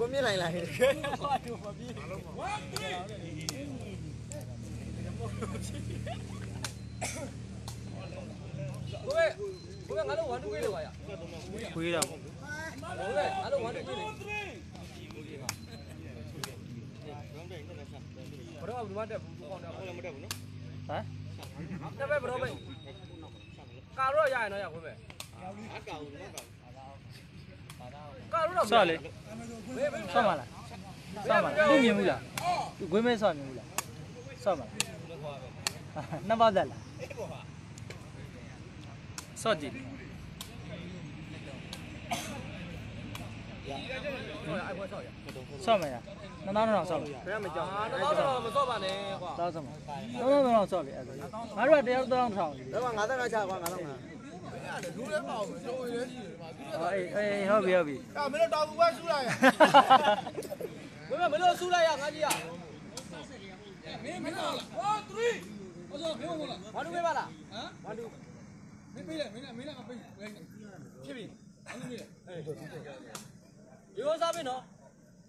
ကိုမြင့်လိုက်လိုက်ကိုယ်ကိုယ်ငါတို့1 2ပေးလေပါရခွေးတော့ဟုတ်ကဲ့ငါတို့1 2ပေးလေဘရောဘယ်မှာတက်ဘူးကောင်းတယ်ဟုတ်တယ်မတက်ဘူးနော်ဟမ်တက်ပဲဘရောပဲ ကာရောရရင်တော့ရခွင့်ပဲကာရောတော့ဆော့လေဘေးဘေးဆော့မလားဆော့မလားသူမြင်ဘူးလားသူခွေးမဲဆော့မြင်ဘူးလားဆော့မလားနှစ်ပါးသက်လားဆော့ကြည့် အဲ့ဘွား ဆောက်ရဆော့မယ်လားနှစ်သားတော့ဆော့မယ်ဘယ်မကြောက်အာတော့တော့မဆော့ပါနဲ့ကွာတောက်ဆော့မယ်တော့တော့တော့ဆော့လေအဲ့ဒါငါတို့ကတယောက်တောင်းထောင်နေတော့55ချကွာ55လူလည်းပေါ့ကျော်ရဲရှိတယ်မှာဟောအေးအေးဟုတ်ပြီဟုတ်ပြီအဲ့မင်းတို့တောင်ဘူးပဲဆူလိုက်ရဘယ်မှာမလို့ဆူလိုက်ရငါကြီးရမင်းမင်းလားဟော3ဟောဆိုမင်းမလား1 2ပေးပါလားဟမ်1 2မင်းပေးတယ်မင်းကမင်းကပေးပေးဖြစ်ပြီအဲ့လိုပေးတယ် ရိုးစားပြီနော်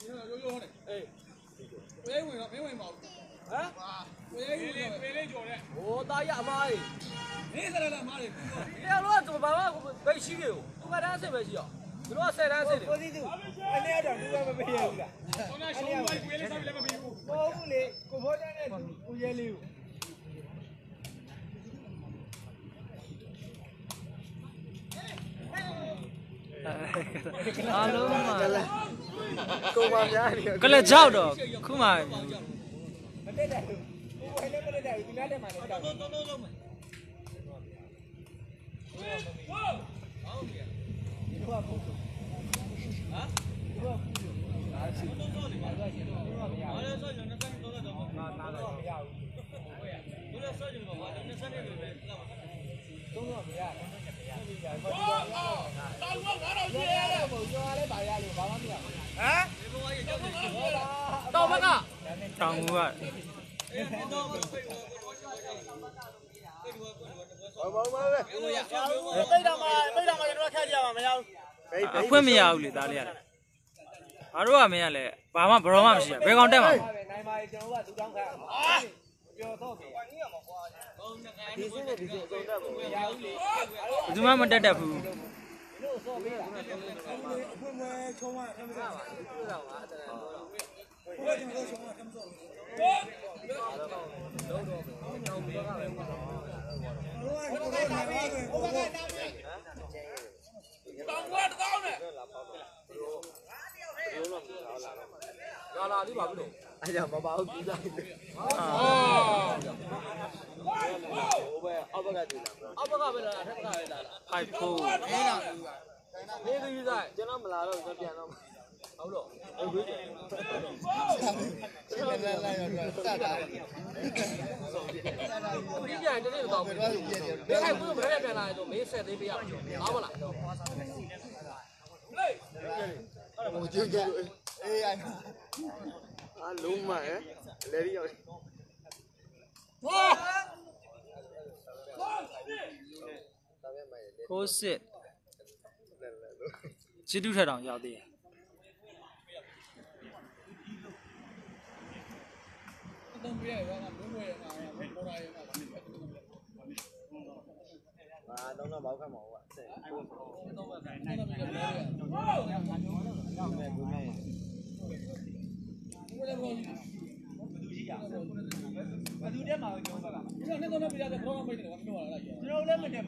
ရိုးရိုးဟောတယ်အေးဝဲဝင်တော့မင်းဝင်ပါဘူးဟမ်ဟာဝဲဝင်တော့ပေးလေးကြော်တဲ့ဟိုသားရအမားကြီးမင်းစရလာမားလေတရားလို့ကဘာမှဘိတ်ရှိတယ်ကိုကတန်းအစ်ပဲရှိရောသူတို့က10တန်းအစ်တယ်ကိုစီသူအနေတော့လူကမပေးရဘူးလားဟောနာရှုံးဝဲဝဲလေးစားပြီးလည်းမပေးဘူးမဟုတ်ဘူးလေကိုဖောကျန်းနဲ့ကိုရဲလေးကို အားလုံးမှာကိုပါများနေကလကြောက်တော့ခုမှမတက်တယ်ကိုဝဲလည်းမတက်တယ်ဒီနားတက်မှလည်းကြောက်တယ်တော့ဘက်က တောင်ဘူးက ဘာ ဘာဘာလဲပိတ်တော့မှပိတ်တော့မှကျွန်တော်ခက်ကြရမှာမရဘူးဘယ်ဘယ်အခွင့်မရဘူးလေသားလေးရတယ်ငါတို့ကမင်းကလည်းဘာမှဘရောမှမရှိရဘယ်ကောင်တက်မှာနိုင်ပါကျွန်တော်ကသူတောင်းခါပြောတော့ဒီစင်းနဲ့ဒီစင်းအကုန်တက်ဖို့မရဘူးလေဘယ်သူမှမတက်တတ်ဘူးလို့စောပေးတာအဖွင့်မဲချုံးရမ်းစားပါဘူးတော့ပါအဲ့ဒါတော့ဘယ်ကျွန်တော်ချုံးရမ်းစားတောင်ဝတ်တောင်းနဲ့လာလာလေးပါဘူးလို့အဲ့ကြောင့်မပါဘူးပြီးသားတယ်အာဟိုဘက်အောက်ဘက်ကကြည့်လာအောက်ဘက်ကပဲလာတာထက်ကပဲလာတာဖိုက်ဖို့နေသူယူဆိုင်ကျွန်တော်မလာတော့ကျွန်တော်ပြန်တော့ဟုတ်တော့ဟုတ်ပြီဆက်လာလာရတော့စတာဒီပြန်တနေ့တော့ဘူးဘယ်ခိုင်ဘူးမလဲပြန်လာတော့မင်းဆက်သေးပေးရအောင်ဟုတ်မလားဟိုကျကျအေးအဲ့အာလုံးမရလေရီရောက်ကိုစစ်ချစ်တူထက်တောင်ရောက်သေးတယ်တော့ပြ ရတယ်ကွာမင်းဝဲရမှာပေါ်လာရမှာအာတော့တော့ဘောက်ခတ်မှာဟုတ်ကဆက်ကိုတော့ပဲအဲ့ဒါပြရတယ်ရောက် နေဘူးနဲ့ဘယ်လိုလဲဘယ်သူတက်မှာကျွန်တော်ကကျွန်တော်နဲ့တော့ပြရတယ်ဘရောင်းပိတ်တယ်ကွာမင်းတို့ကလာရကျွန်တော်လည်းမတက်ဘူးဟိုအဲ့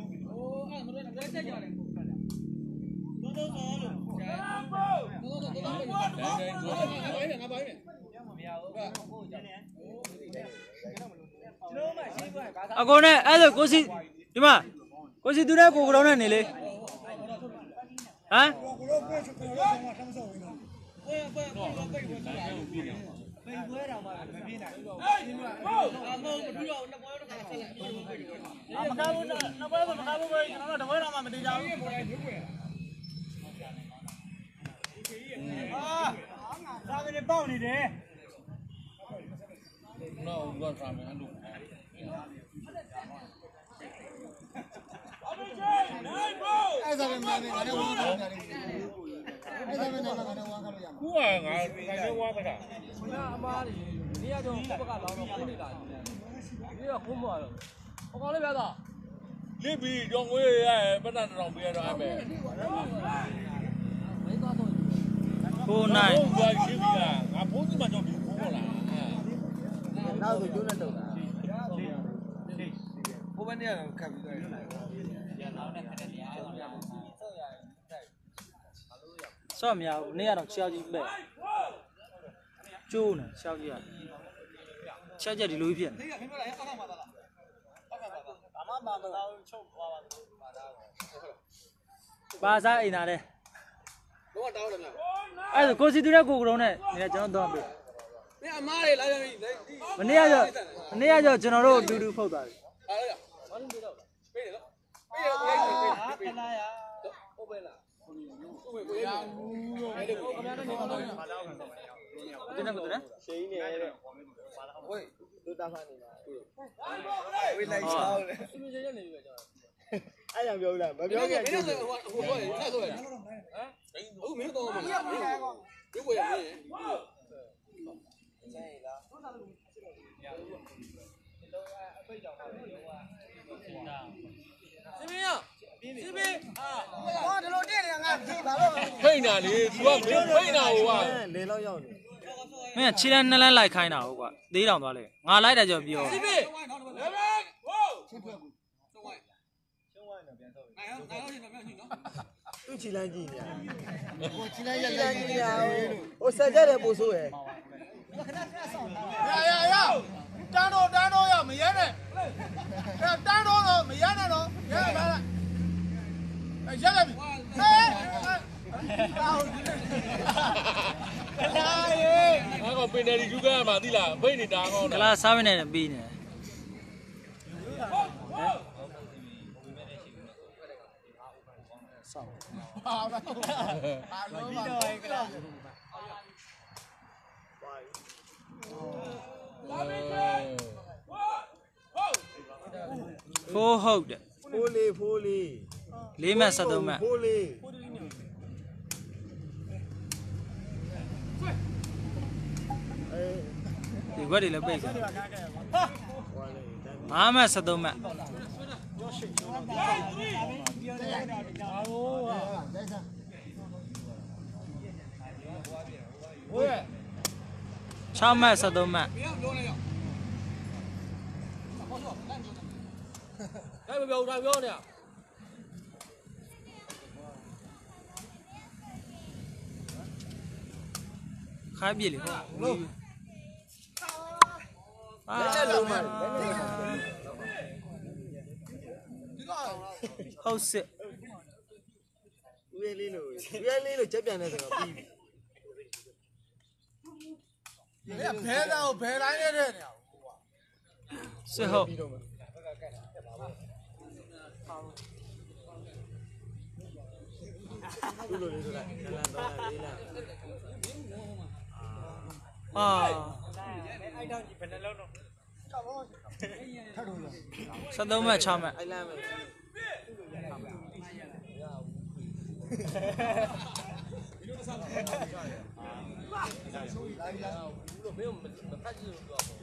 မင်းတို့လည်းတက်ကြတယ်တော့တော့တော့လို့တော့တော့တော့တော့ငါပိုင်းငါပိုင်း ကျွန်တော်မှရှိခွင့်ဘာသာ အကုန်နဲ့အဲ့လိုကိုစီဒီမှာကိုစီသူနဲ့ကိုကတော့နဲ့နေလေဟမ်ကိုလိုပွဲချုပ်ကိုလိုဆောင်မှာထမ်းဆောင်ဝင်တော့ပွဲပွဲပွဲပွဲပွဲဆိုတာပိန်ပွဲတော်မှမပြေးနိုင်ဘူးဟေးဟိုအမေပြီးတော့နှစ်ပွဲတော့ခါဆက်လိုက်မကားဘူးနောက်ပွဲမကားဘူးပဲကျွန်တော်တို့တပွဲတော်မှမတေးကြဘူးပွဲရွေးပွဲအာသာမင်းပေါက်နေတယ်နော်ဘာသာမန်လို့ နိုင်ဘောငါလည်းဝါခါလို့ရတယ်အဲ့ဒါနဲ့ငါလည်းဝါခါလို့ရမှာခုကငါခိုင်နေဝါကတာဘုရားအမားကြီးနေရာကျော်ဘက်ကလောင်းတော့ခိုးနေတာကြီးနေရာခိုးမှာတော့ဟောကောင်းလေးပြတာလစ်ပြီးကြောင်ဝေးရပတ်တာတောင်ပြရတော့အမယ်မင်းသားတော့ကိုနိုင်ဘုရားရှိပြီလားငါဖုန်းစီမှာကြောင်ပြီးဖုန်းပေါ်လာနောက်ဆိုကျိုးနဲ့တုံ တာဘိုးဘနဲ့ကတော့ခတ်ပြီးတော့စော့မရဘူးနေ့ကတော့ချောက်ကြီးပဲကျိုးနေချောက်ကြီးရချက်ချက်ဒီလိုကြီးဖြစ်နေပါစားအိမ်သားလဲတော့တောင်းတယ်ဗျာအဲ့ဒါကိုစီတူနဲ့ကိုကရုံးနဲ့နေကျွန်တော်တော့ပြီမင်းအမားလေးလာပြန်ပြီမနေ့ကကြောမနေ့ကကြောကျွန်တော်တို့အတူတူဖုတ်သွားပြီအားရ ဘာလို့ပြေတော့ပေးတယ်နော်ပေးရပေးရပေးပေးပေးလားဟုတ်ပဲလားဟုတ်ပဲကိုရအဲ့ဒါကိုခမရနဲ့နေပါတော့ဒီနေ့ကတည်းကရှိင်းနေတဲ့ဝေးလူတာဖာနေပါဝေးလိုက်ချောင်းလေအမြင်ချင်းနေပြီကျွန်တော်အဲ့ကြောင့်ပြောလားမပြောခဲ့မင်းကျိုးတို့ဟိုဟိုဟိုဆက်ဆိုရဟမ်အခုမင်းတော့မင်းရုပ်ကိုရမင်း စမင်းရောစမင်းအာဟောဒီလိုတက်နေတာငါပြေဘာလို့ဖိတ်တာလေသူကဖိတ်တာဟိုကလေလောက်ရောက်နေမင်းကခြေလန်းနှစ်လန်းလိုက်ခိုင်းတာဟုတ်ကွာသေးတောင်သွားလေငါလိုက်တာကြောပြောစမင်းလေဘယ်ဟိုချက်ဖွဲ့ဘူးသုံးဝိုင်းသုံးဝိုင်းတော့ပြန်ဆောက်ပြီနိုင်ရောနိုင်ရောပြန်ပြန်ညိနော်သူခြေလန်းကြည့်နေဟိုခြေလန်းရက်လက်ကြည့်နေဟိုဆက်ကြတယ်ပို့ဆိုရယ်ခဏခဏဆောက်ရရရတန်းတော့တန်းတော့ရမရဲနဲ့ အဲ့တန်းတော့မရနဲ့တော့ရရပါလားအဲ့ရရပြီဟဲ့ဟာဟုတ်လားလာရေငါကပင်တယ်ဒီလူကမှသိလားဖိတ်နေတာကောင်းတယ်ကလာစားမနေနဲ့ပြီးနေဆောက်ပါပါပါလုံးပါ ဖိုးဟုတ်တယ်ဖိုးလေးဖိုးလေးလေးမှတ်73မှတ်ဖိုးလေးအေးဒီဘက်တွေလည်းပိတ်တယ်ဟွာလေတန်း5မှတ်73မှတ်我也，6မှတ်73မှတ် ထိုင်မပြောထိုင်ပြောနေရခိုင်းပြလေဟုတ်လို့အာလက်လုံးမှာဟုတ်စစ်ဦးရဲလေးလို့ဦးရဲလေးလို့ချက်ပြန်တဲ့စကားပြီးပြီ။လေဘဲသားကိုဘဲတိုင်းနေတဲ့နေရာကိုစစ်ဟုတ် လဲတော့ဟိုဘယ်ဟိုသွားကြည့်စီလန်ဝင်တယ်ဒီစီကျဲဝင်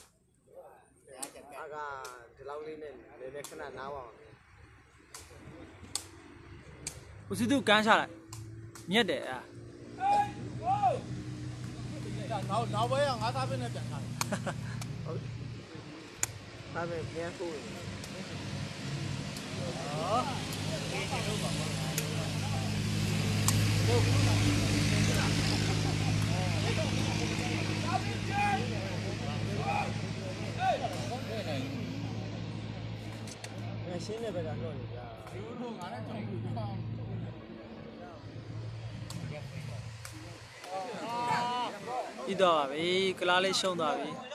က္ကန့်လောက်ရက်အာကဒီလောက်လေးနဲ့လည်းလည်းခဏနားပါအောင်ဦးစီသူကန်းချလိုက်မြက်တယ်အာနောက်နောက်ဘက်ကငါးသားပင်းနဲ့ပြန်ထားတယ်ဒါပေမဲ့ပြန်ဖို့ရှင်းတဲ့ဘက်ကတော့နေကြဒီလိုငါနဲ့ကြောက်ပြီးတော့ ပြီးတော့ပါပြီကလားလေးရှုံးသွားပြီ